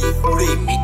Remix.